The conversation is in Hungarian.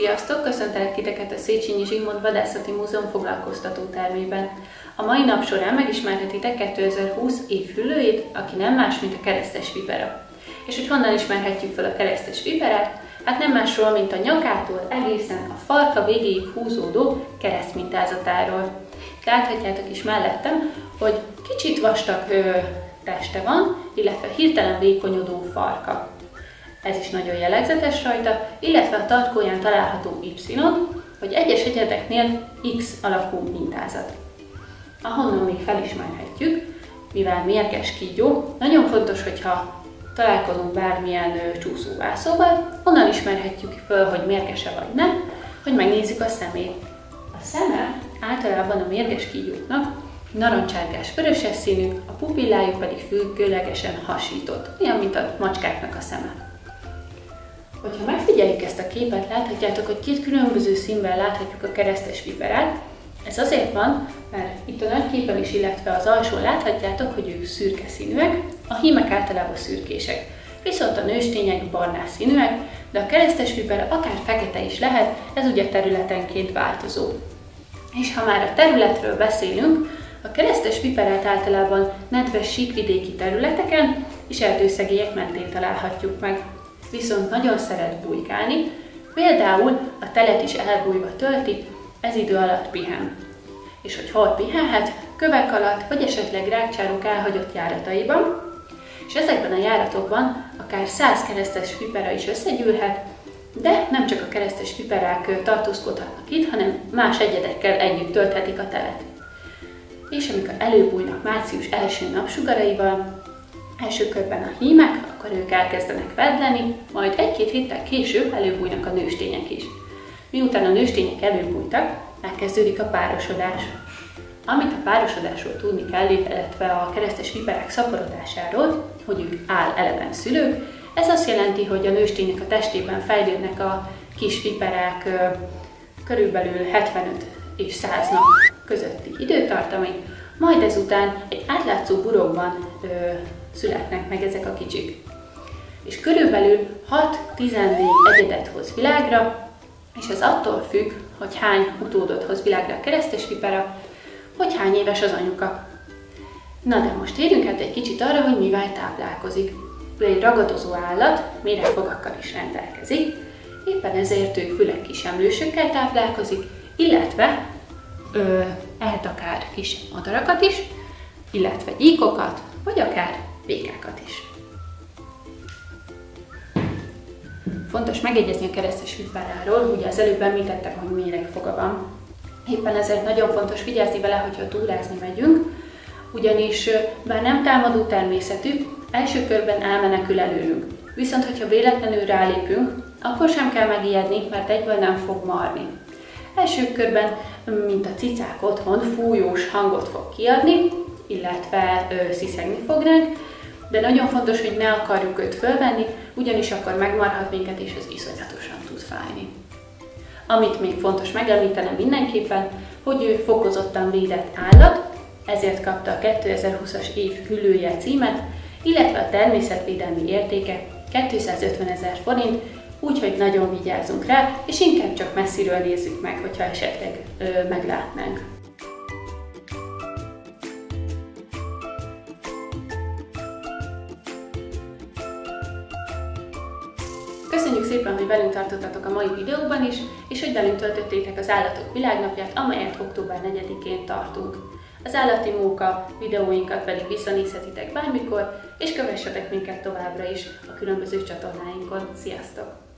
Sziasztok! Köszöntelek titeket a Széchenyi Zsigmond Vadászati Múzeum foglalkoztató termében. A mai nap során megismerhetitek 2020 év hüllőjét, aki nem más, mint a keresztes vipera. És hogy honnan ismerhetjük fel a keresztes viperát? Hát nem másról, mint a nyakától egészen a farka végéig húzódó keresztmintázatáról. Láthatjátok is mellettem, hogy kicsit vastag ö, teste van, illetve hirtelen vékonyodó farka. Ez is nagyon jellegzetes rajta, illetve a tarkóján található Y, hogy egyes egyedeknél X alakú mintázat. Ahonnan még felismerhetjük, mivel mérges kígyó, nagyon fontos, hogyha találkozunk bármilyen csúszóvászóval, onnan ismerhetjük föl, hogy mérgese vagy nem, hogy megnézzük a szemét. A szeme általában a mérges kígyóknak narancsárgás vöröses színű, a pupillájuk pedig függőlegesen hasított, olyan, mint a macskáknak a szeme. Hogyha megfigyeljük ezt a képet, láthatjátok, hogy két különböző színben láthatjuk a keresztes viperát. Ez azért van, mert itt a nagy képen is, illetve az alsón láthatjátok, hogy ők szürke színűek, a hímek általában szürkések. Viszont a nőstények barnás színűek, de a keresztes viper akár fekete is lehet, ez ugye területenként változó. És ha már a területről beszélünk, a keresztes viperát általában nedves síkvidéki területeken és erdőszegélyek mentén találhatjuk meg viszont nagyon szeret bujkálni, például a telet is elbújva tölti, ez idő alatt pihen. És hogy hol pihenhet, kövek alatt, vagy esetleg rákcsárok elhagyott járataiban, és ezekben a járatokban akár száz keresztes vipera is összegyűlhet, de nem csak a keresztes viperák tartózkodhatnak itt, hanem más egyedekkel együtt tölthetik a telet. És amikor előbújnak március első napsugaraival, Első körben a hímek, akkor ők elkezdenek vedleni, majd egy-két héttel később előbújnak a nőstények is. Miután a nőstények előbújtak, elkezdődik a párosodás. Amit a párosodásról tudni kell, illetve a keresztes viperák szaporodásáról, hogy ők áll eleven szülők, ez azt jelenti, hogy a nősténynek a testében fejlődnek a kis viperák körülbelül 75 és 100 nap közötti időtartamig, majd ezután egy átlátszó burokban születnek meg ezek a kicsik. És körülbelül 6-14 egyedet hoz világra, és ez attól függ, hogy hány utódot hoz világra a keresztes vipera, hogy hány éves az anyuka. Na de most térjünk át egy kicsit arra, hogy mivel táplálkozik. Ő egy ragadozó állat, méregfogakkal is rendelkezik, éppen ezért ő fülek kis táplálkozik, illetve ö, ehet akár kis madarakat is, illetve gyíkokat, vagy akár békákat is. Fontos megjegyezni a keresztes vipáráról, ugye az előbb említettem, hogy méregfoga van. Éppen ezért nagyon fontos vigyázni vele, hogyha túrázni megyünk, ugyanis bár nem támadó természetű, első körben elmenekül előlünk. Viszont, hogyha véletlenül rálépünk, akkor sem kell megijedni, mert egyből nem fog marni. Első körben, mint a cicák otthon, fújós hangot fog kiadni, illetve ö, sziszegni fog ránk, de nagyon fontos, hogy ne akarjuk őt fölvenni, ugyanis akkor megmarhat minket, és ez iszonyatosan tud fájni. Amit még fontos megemlítenem mindenképpen, hogy ő fokozottan védett állat, ezért kapta a 2020-as év hüllője címet, illetve a természetvédelmi értéke 250 ezer forint, úgyhogy nagyon vigyázzunk rá, és inkább csak messziről nézzük meg, hogyha esetleg ö, meglátnánk. Köszönjük szépen, hogy velünk tartottatok a mai videóban is, és hogy velünk töltöttétek az Állatok Világnapját, amelyet október 4-én tartunk. Az állati móka videóinkat pedig visszanézhetitek bármikor, és kövessetek minket továbbra is a különböző csatornáinkon. Sziasztok!